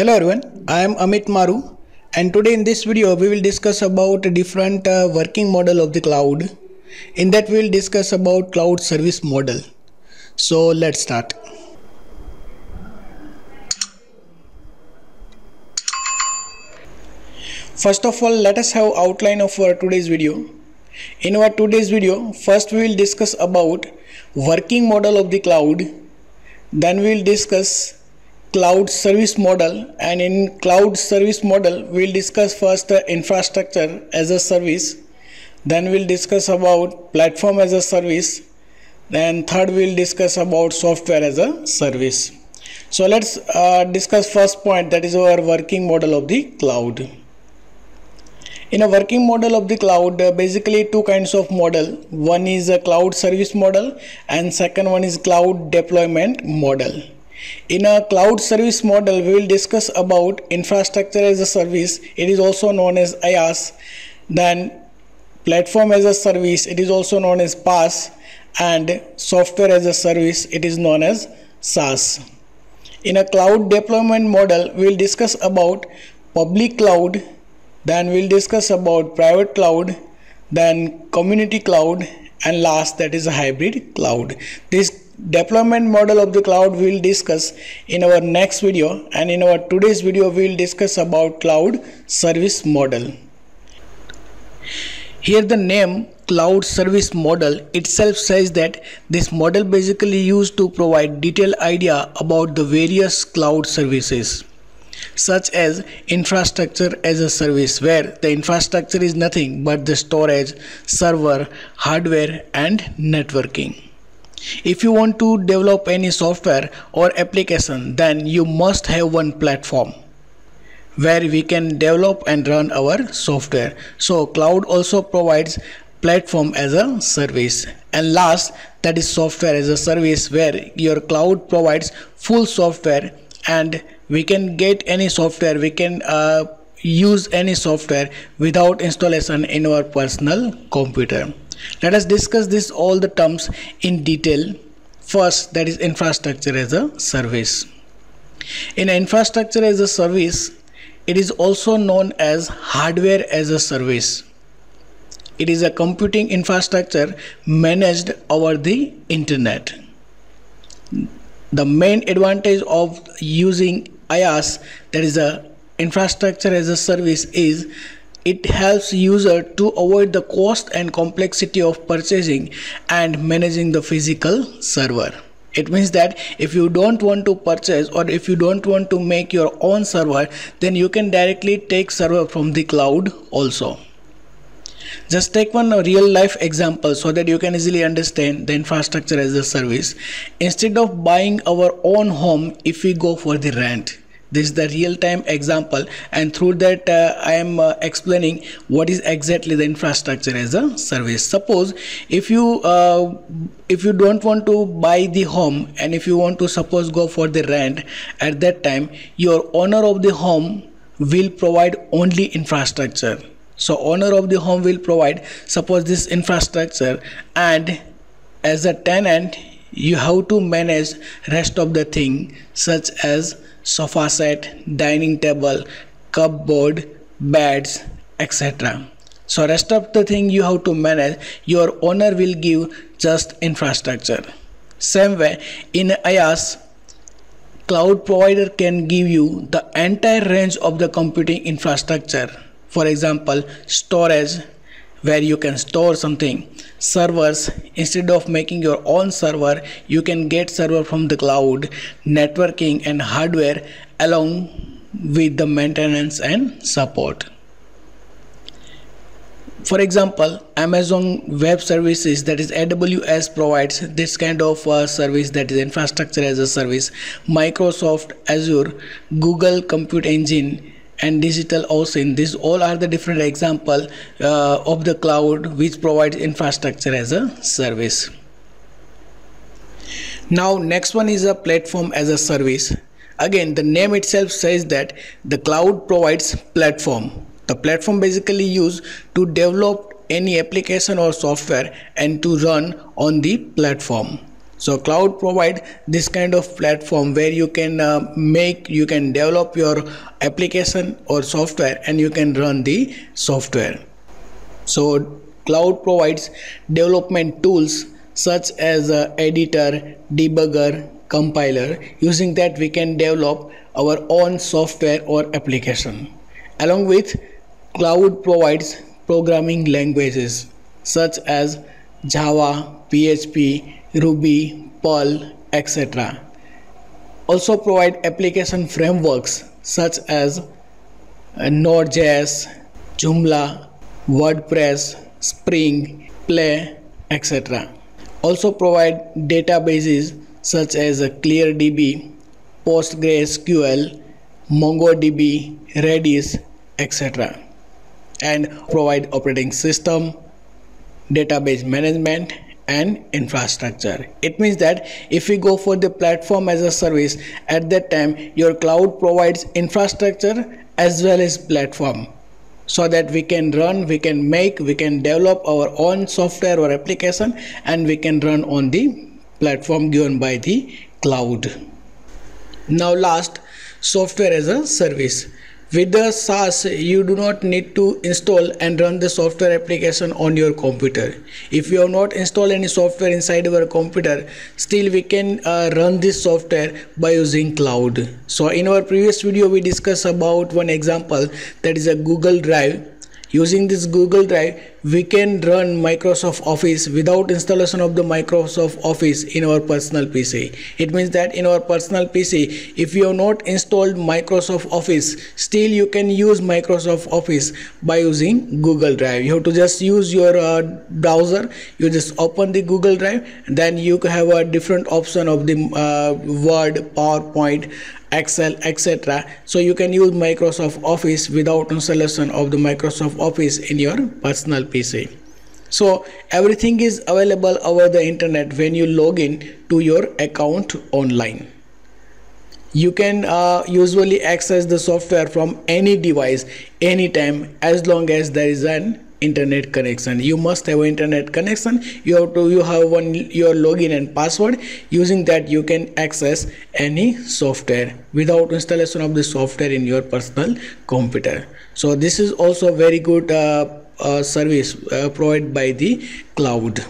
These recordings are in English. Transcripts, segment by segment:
Hello everyone, I am Amit Maru and today in this video we will discuss about a different uh, working model of the cloud. In that we will discuss about cloud service model. So let's start. First of all let us have outline of our today's video. In our today's video first we will discuss about working model of the cloud then we will discuss cloud service model and in cloud service model we'll discuss first the infrastructure as a service then we'll discuss about platform as a service then third we'll discuss about software as a service. So let's uh, discuss first point that is our working model of the cloud. In a working model of the cloud uh, basically two kinds of model. One is a cloud service model and second one is cloud deployment model in a cloud service model, we will discuss about infrastructure as a service. It is also known as IaaS. Then platform as a service, it is also known as PaaS. And software as a service, it is known as SaaS. In a cloud deployment model, we will discuss about public cloud. Then we'll discuss about private cloud. Then community cloud. And last, that is a hybrid cloud. This deployment model of the cloud we will discuss in our next video and in our today's video we will discuss about cloud service model. Here the name cloud service model itself says that this model basically used to provide detailed idea about the various cloud services such as infrastructure as a service where the infrastructure is nothing but the storage server hardware and networking if you want to develop any software or application, then you must have one platform where we can develop and run our software. So cloud also provides platform as a service. And last, that is software as a service where your cloud provides full software and we can get any software, we can uh, use any software without installation in our personal computer. Let us discuss this all the terms in detail. First, that is infrastructure as a service. In infrastructure as a service, it is also known as hardware as a service. It is a computing infrastructure managed over the internet. The main advantage of using IaaS, that is a infrastructure as a service, is it helps user to avoid the cost and complexity of purchasing and managing the physical server. It means that if you don't want to purchase or if you don't want to make your own server then you can directly take server from the cloud also. Just take one real life example so that you can easily understand the infrastructure as a service. Instead of buying our own home if we go for the rent this is the real-time example and through that uh, i am uh, explaining what is exactly the infrastructure as a service. Suppose if you uh, if you don't want to buy the home and if you want to suppose go for the rent at that time your owner of the home will provide only infrastructure. So owner of the home will provide suppose this infrastructure and as a tenant you have to manage rest of the thing such as sofa set, dining table, cupboard, beds, etc. So rest of the thing you have to manage, your owner will give just infrastructure. Same way in IaaS, cloud provider can give you the entire range of the computing infrastructure. For example, storage, where you can store something servers instead of making your own server you can get server from the cloud networking and hardware along with the maintenance and support. For example amazon web services that is aws provides this kind of uh, service that is infrastructure as a service. Microsoft azure google compute engine and DigitalOcean. These all are the different example uh, of the cloud which provides infrastructure as a service. Now next one is a platform as a service. Again the name itself says that the cloud provides platform. The platform basically used to develop any application or software and to run on the platform. So cloud provide this kind of platform where you can uh, make you can develop your application or software and you can run the software. So cloud provides development tools such as uh, editor debugger compiler. Using that we can develop our own software or application. Along with cloud provides programming languages such as java php ruby perl etc also provide application frameworks such as uh, node.js joomla wordpress spring play etc also provide databases such as ClearDB, PostgreSQL, MongoDB, Redis, etc. and provide operating system, database management and infrastructure. It means that if we go for the platform as a service at that time your cloud provides infrastructure as well as platform so that we can run we can make we can develop our own software or application and we can run on the platform given by the cloud now last software as a service with the SaaS, you do not need to install and run the software application on your computer. If you have not installed any software inside your computer, still we can uh, run this software by using cloud. So in our previous video, we discussed about one example that is a Google Drive using this google drive we can run microsoft office without installation of the microsoft office in our personal pc it means that in our personal pc if you have not installed microsoft office still you can use microsoft office by using google drive. You have to just use your uh, browser. You just open the google drive then you have a different option of the uh, word powerpoint excel etc so you can use microsoft office without installation of the microsoft office in your personal pc so everything is available over the internet when you log in to your account online. You can uh, usually access the software from any device anytime as long as there is an internet connection. You must have internet connection. You have to you have one your login and password. Using that you can access any software without installation of the software in your personal computer. So this is also very good uh, service uh, provided by the cloud.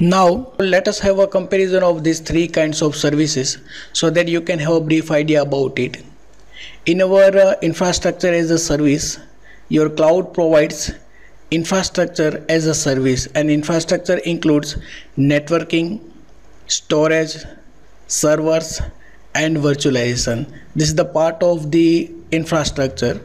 Now let us have a comparison of these three kinds of services so that you can have a brief idea about it. In our uh, infrastructure as a service your cloud provides infrastructure as a service and infrastructure includes networking storage servers and virtualization. This is the part of the infrastructure.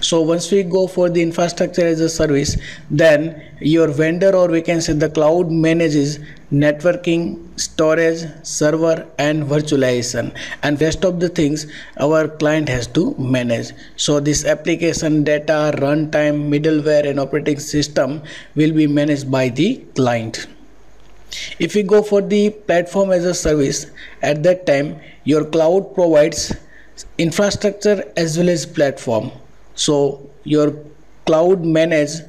So once we go for the infrastructure as a service then your vendor or we can say the cloud manages networking storage server and virtualization. And rest of the things our client has to manage. So this application data runtime middleware and operating system will be managed by the client. If we go for the platform as a service at that time your cloud provides infrastructure as well as platform. So your cloud manage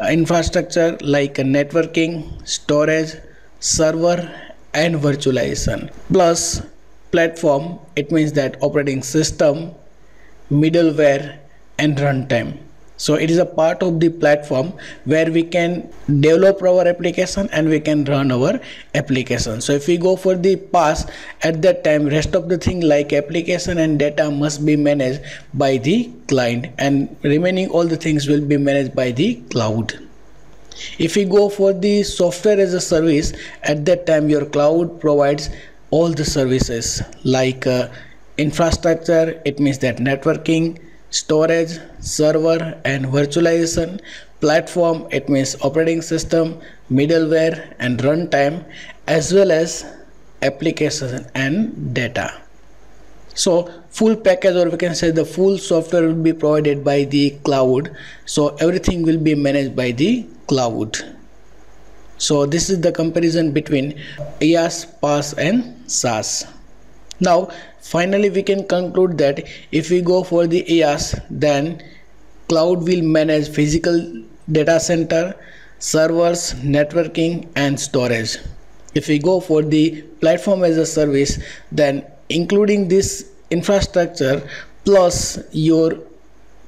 uh, infrastructure like networking storage server and virtualization. Plus platform it means that operating system middleware and runtime so it is a part of the platform where we can develop our application and we can run our application. So if we go for the PaaS at that time rest of the thing like application and data must be managed by the client and remaining all the things will be managed by the cloud. If we go for the software as a service at that time your cloud provides all the services like uh, infrastructure it means that networking storage server and virtualization platform. It means operating system middleware and runtime as well as application and data. So full package or we can say the full software will be provided by the cloud. So everything will be managed by the cloud. So this is the comparison between IaaS, PaaS and SaaS. Now finally we can conclude that if we go for the IaaS then cloud will manage physical data center servers networking and storage. If we go for the platform as a service then including this infrastructure plus your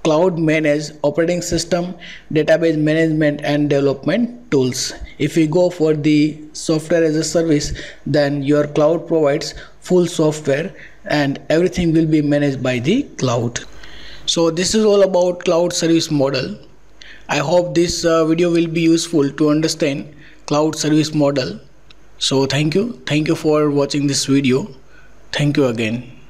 cloud managed operating system database management and development tools if we go for the software as a service then your cloud provides full software and everything will be managed by the cloud. So this is all about cloud service model. I hope this uh, video will be useful to understand cloud service model. So thank you. Thank you for watching this video. Thank you again